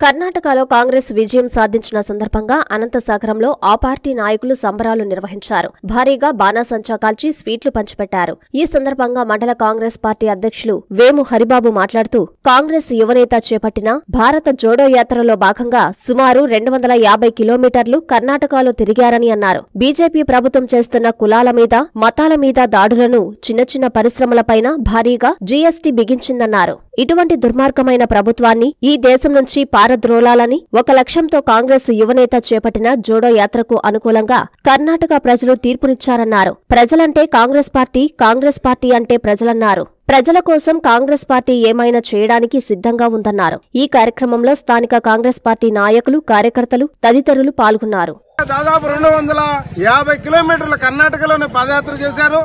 కర్ణాటకలో కాంగ్రెస్ విజయం సాధించిన సందర్భంగా అనంతసాగరంలో ఆ పార్టీ నాయకులు సంబరాలు నిర్వహించారు. భారీగా బాణాసంచా కాల్చి స్వీట్లు పంచిపెట్టారు. ఈ సందర్భంగా మండల కాంగ్రెస్ పార్టీ అధ్యక్షులు వేము హరిబాబు మాట్లాడుతూ కాంగ్రెస్ యువనేత చేపట్టిన భారత జోడో యాత్రలో భాగంగా సుమారు రెండు వందల యాభై కిలోమీటర్లు కర్ణాటకలో తిరిగారని అన్నారు. బీజేపీ ప్రభుత్వం చేస్తున్న కులాల మీద మతాల మీద దాడులను చిన్న చిన్న పరిశ్రమలపైన భారీగా జీఎస్టీ బిగించిందన్నారు. ఇటువంటి దుర్మార్గమైన ప్రభుత్వాన్ని ఈ దేశం నుంచి పారద్రోలాలని ఒక లక్ష్యంతో కాంగ్రెస్ యువనేత చేపట్టిన జోడో యాత్రకు అనుకూలంగా కర్ణాటక ప్రజలు తీర్పునిచ్చారన్నారు. ప్రజలంటే కాంగ్రెస్ పార్టీ కాంగ్రెస్ పార్టీ అంటే ప్రజలన్నారు. ప్రజల కోసం కాంగ్రెస్ పార్టీ ఏమైనా చేయడానికి సిద్ధంగా ఉందన్నారు. ఈ కార్యక్రమంలో స్థానిక కాంగ్రెస్ పార్టీ నాయకులు కార్యకర్తలు తదితరులు పాల్గొన్నారు. దాదాపు రెండు వందల యాభై కిలోమీటర్ల కర్ణాటకలోనే పాదయాత్ర చేశారు.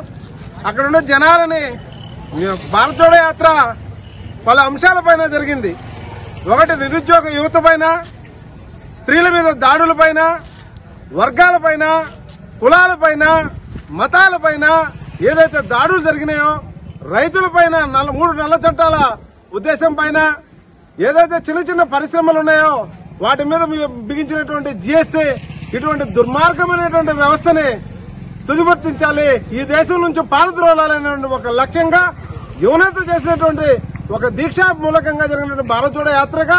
అక్కడ ఉన్న జనాలని భారత జోడో యాత్ర పలు అంశాలపైన జరిగింది. ఒకటి నిరుద్యోగ యువత పైన స్త్రీల మీద దాడులపైన వర్గాలపైన కులాలపైన మతాలపైన ఏదైతే దాడులు జరిగినాయో రైతులపైన నల్ల మూడు నల్ల చట్టాల ఉద్దేశం పైన ఏదైతే చిన్న చిన్న పరిశ్రమలు ఉన్నాయో వాటి మీద బిగించినటువంటి జీఎస్టీ ఇటువంటి దుర్మార్గమైనటువంటి వ్యవస్థని తుదివర్తించాలి. ఈ దేశం నుంచి పారద్రోలాలనే ఒక లక్ష్యంగా యువనేత చేసినటువంటి ఒక దీక్షా మూలకంగా జరిగినటువంటి భారత్ జోడో యాత్రగా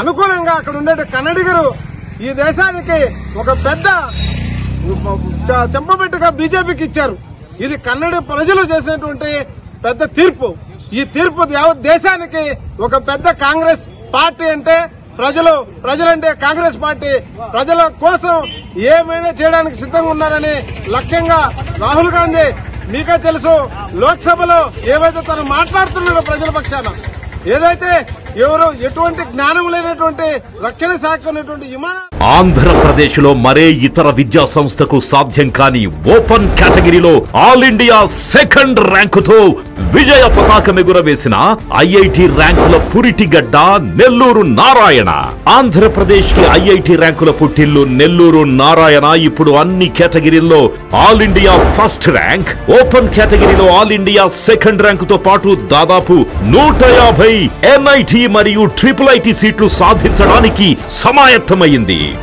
అనుకూలంగా అక్కడ ఉండే కన్నడిగరు ఈ దేశానికి ఒక పెద్ద చెంపబెట్టుగా బీజేపీకి ఇచ్చారు. ఇది కన్నడ ప్రజలు చేసినటువంటి పెద్ద తీర్పు. ఈ తీర్పు యావత్ దేశానికి ఒక పెద్ద కాంగ్రెస్ పార్టీ అంటే ప్రజలు ప్రజలంటే కాంగ్రెస్ పార్టీ. ప్రజల కోసం ఏమైనా చేయడానికి సిద్ధంగా ఉన్నారని లక్ష్యంగా రాహుల్ గాంధీ మీకే తెలుసు లోక్సభలో ఏవైతే తను మాట్లాడుతున్నాడో ప్రజల పక్షాన ఏదైతే ఎవరు ఎటువంటి జ్ఞానం లేనటువంటి రక్షణ శాఖ ఉన్నటువంటి విమాన ఆంధ్రప్రదేశ్లో మరే ఇతర విద్యా సంస్థకు సాధ్యం కాని ఓపెన్ కేటగిరీలో ఆల్ ఇండియా సెకండ్ ర్యాంకుతో విజయ పతాకం ఎగురవేసిన ఐఐటి ర్యాంకుల పురిటిగడ్డ నెల్లూరు నారాయణ. ఆంధ్రప్రదేశ్కి ఐఐటి ర్యాంకుల పుట్టిల్లు నెల్లూరు నారాయణ. ఇప్పుడు అన్ని కేటగిరీల్లో all India first rank. Open కేటగిరీలో ఆల్ ఇండియా సెకండ్ ర్యాంకుతో పాటు దాదాపు నూట యాభై ఎన్ఐటి మరియు ట్రిపుల్ ఐటి సీట్లు సాధించడానికి సమాయత్తమైంది.